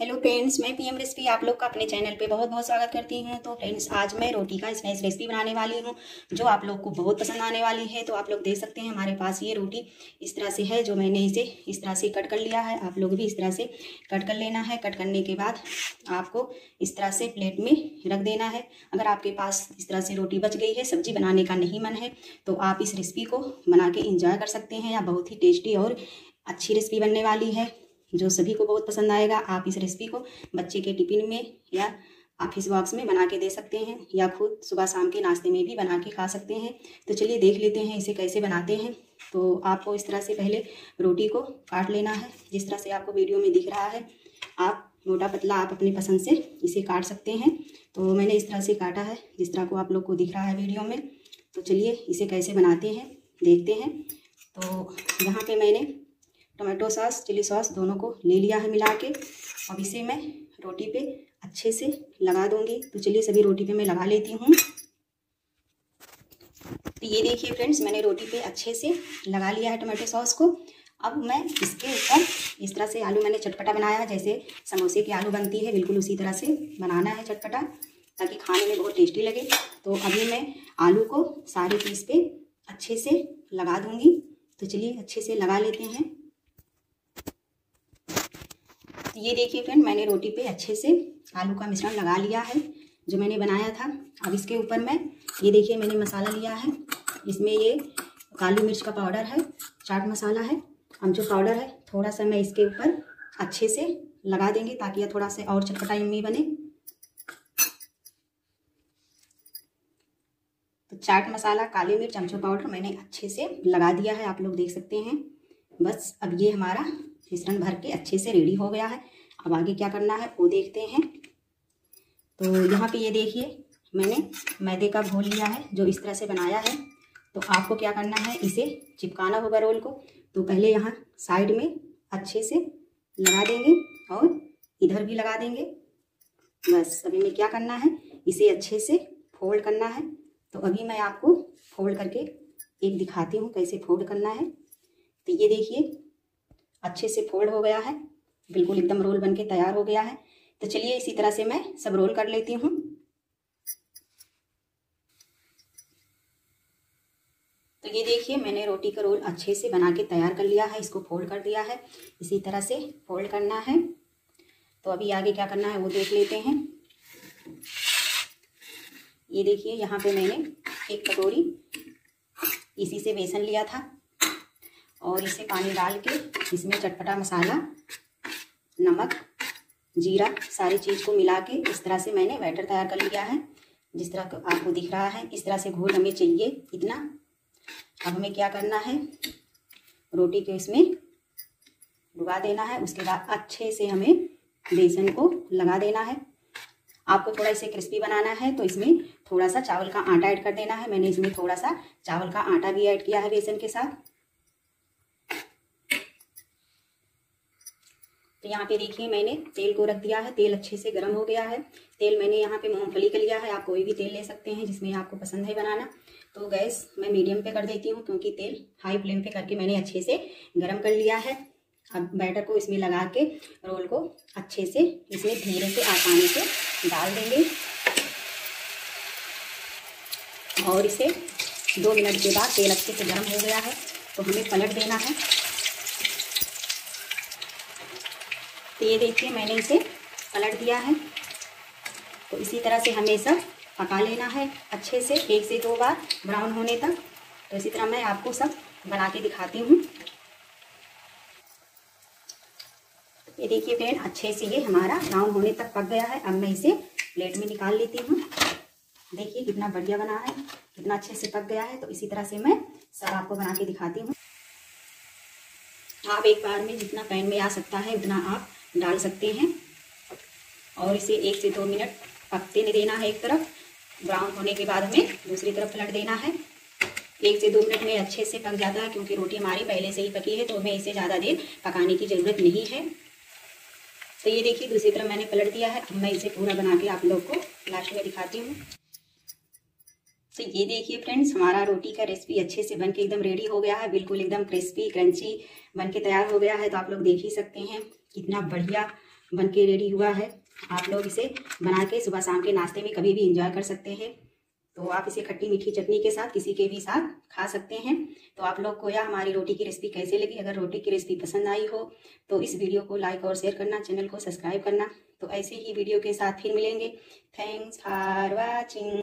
Hello friends मैं PM recipe आप लोग का अपने चैनल पे बहुत बहुत स्वागत करती हूँ। तो फ्रेंड्स आज मैं रोटी का स्नैक्स रेसिपी बनाने वाली हूँ, जो आप लोग को बहुत पसंद आने वाली है। तो आप लोग देख सकते हैं, हमारे पास ये रोटी इस तरह से है, जो मैंने इसे इस तरह से कट कर लिया है। आप लोग भी इस तरह से कट कर लेना है। कट करने के बाद आपको इस तरह से प्लेट में रख देना है। अगर आपके पास इस तरह से रोटी बच गई है, सब्ज़ी बनाने का नहीं मन है तो आप इस रेसिपी को बना के इंजॉय कर सकते हैं। या बहुत ही टेस्टी और अच्छी रेसिपी बनने वाली है। जो सभी को बहुत पसंद आएगा, आप इस रेसिपी को बच्चे के टिफ़िन में या ऑफ़िस बॉक्स में बना के दे सकते हैं या खुद सुबह शाम के नाश्ते में भी बना के खा सकते हैं। तो चलिए देख लेते हैं इसे कैसे बनाते हैं। तो आपको इस तरह से पहले रोटी को काट लेना है, जिस तरह से आपको वीडियो में दिख रहा है। आप मोटा पतला आप अपनी पसंद से इसे काट सकते हैं। तो मैंने इस तरह से काटा है, जिस तरह को आप लोग को दिख रहा है वीडियो में। तो चलिए इसे कैसे बनाते हैं, देखते हैं। तो यहाँ पे मैंने टोमेटो सॉस, चिली सॉस दोनों को ले लिया है मिला के। अब इसे मैं रोटी पे अच्छे से लगा दूँगी। तो चलिए सभी रोटी पे मैं लगा लेती हूँ। तो ये देखिए फ्रेंड्स, मैंने रोटी पे अच्छे से लगा लिया है टोमेटो सॉस को। अब मैं इसके ऊपर इस तरह से आलू मैंने चटपटा बनाया है, जैसे समोसे की आलू बनती है, बिल्कुल उसी तरह से बनाना है चटपटा, ताकि खाने में बहुत टेस्टी लगे। तो अभी मैं आलू को सारे पीस पे अच्छे से लगा दूँगी। तो चलिए अच्छे से लगा लेते हैं। ये देखिए फ्रेंड मैंने रोटी पे अच्छे से आलू का मिश्रण लगा लिया है, जो मैंने बनाया था। अब इसके ऊपर मैं, ये देखिए मैंने मसाला लिया है। इसमें ये काली मिर्च का पाउडर है, चाट मसाला है। अमचूर पाउडर है, थोड़ा सा मैं इसके ऊपर अच्छे से लगा देंगे, ताकि यह थोड़ा सा और चटपटा यम्मी बने। तो चाट मसाला, काली मिर्च अमचूर पाउडर मैंने अच्छे से लगा दिया है, आप लोग देख सकते हैं। बस, अब ये हमारा मिश्रण भर के अच्छे से रेडी हो गया है। अब आगे क्या करना है, वो देखते हैं। तो यहाँ पे ये देखिए, मैंने मैदे का घोल लिया है, जो इस तरह से बनाया है। तो आपको क्या करना है, इसे चिपकाना होगा रोल को। तो पहले यहाँ साइड में अच्छे से लगा देंगे और इधर भी लगा देंगे। बस, अभी में क्या करना है, इसे अच्छे से फोल्ड करना है। तो अभी मैं आपको फोल्ड करके एक दिखाती हूँ, कैसे फोल्ड करना है। तो ये देखिए अच्छे से फोल्ड हो गया है। बिल्कुल एकदम रोल बन के तैयार हो गया है। तो चलिए इसी तरह से मैं सब रोल कर लेती हूँ। तो ये देखिए, मैंने रोटी का रोल अच्छे से बना के तैयार कर लिया है, इसको फोल्ड कर दिया है। इसी तरह से फोल्ड करना है। तो अभी आगे क्या करना है वो देख लेते हैं। ये देखिए, यहाँ पे मैंने एक कटोरी इसी से बेसन लिया था। और इसे पानी डाल के इसमें चटपटा मसाला, नमक, जीरा, सारी चीज़ को मिला के इस तरह से मैंने बैटर तैयार कर लिया है। जिस तरह आपको दिख रहा है, इस तरह से घोल हमें चाहिए इतना। अब हमें क्या करना है? रोटी को इसमें डुबा देना है, उसके बाद अच्छे से हमें बेसन को लगा देना है। आपको थोड़ा इसे क्रिस्पी बनाना है तो इसमें थोड़ा सा चावल का आटा ऐड कर देना है। मैंने इसमें थोड़ा सा चावल का आटा भी ऐड किया है बेसन के साथ। तो यहाँ पे देखिए मैंने तेल को रख दिया है, तेल अच्छे से गर्म हो गया है। तेल मैंने यहाँ पे मूंगफली का लिया है, आप कोई भी तेल ले सकते हैं जिसमें आपको पसंद है बनाना। तो गैस, मैं मीडियम पे कर देती हूँ क्योंकि तेल हाई फ्लेम पे करके मैंने अच्छे से गर्म कर लिया है। अब बैटर को इसमें लगा के रोल को अच्छे से इसमें धीरे से आसानी से डाल देंगे। और इसे दो मिनट के बाद तेल अच्छे से गर्म हो गया है तो हमें पलट देना है। तो ये देखिए, मैंने इसे पलट दिया है। तो इसी तरह से हमेशा पका लेना है अच्छे से, एक से दो बार ब्राउन होने तक। तो इसी तरह मैं आपको सब बना के दिखाती हूँ। ये देखिए फ्रेंड, अच्छे से ये हमारा ब्राउन होने तक पक गया है। अब मैं इसे प्लेट में निकाल लेती हूँ। देखिए कितना बढ़िया बना है, कितना अच्छे से पक गया है। तो इसी तरह से मैं सब आपको बना के दिखाती हूँ। आप एक बार में जितना पैन में आ सकता है, उतना आप डाल सकते हैं। और इसे एक से दो मिनट पकते नहीं देना है एक तरफ़। ब्राउन होने के बाद हमें दूसरी तरफ़ पलट देना है। एक से दो मिनट में अच्छे से पक जाता है, क्योंकि रोटी हमारी पहले से ही पकी है तो हमें इसे ज़्यादा देर पकाने की ज़रूरत नहीं है। तो ये देखिए, दूसरी तरफ़ मैंने पलट दिया है। अब मैं इसे पूरा बना के आप लोग को लास्ट में दिखाती हूँ। तो ये देखिए फ्रेंड्स, हमारा रोटी का रेसिपी अच्छे से बन के एकदम रेडी हो गया है। बिल्कुल एकदम क्रिस्पी क्रंची बन के तैयार हो गया है तो आप लोग देख ही सकते हैं। कितना बढ़िया बन के रेडी हुआ है। आप लोग इसे बना के सुबह शाम के नाश्ते में कभी भी इंजॉय कर सकते हैं। तो आप इसे खट्टी मीठी चटनी के साथ, किसी के भी साथ खा सकते हैं। तो आप लोग को यह हमारी रोटी की रेसिपी कैसे लगी, अगर रोटी की रेसिपी पसंद आई हो तो इस वीडियो को लाइक और शेयर करना चैनल को सब्सक्राइब करना। तो ऐसे ही वीडियो के साथ फिर मिलेंगे। Thanks for watching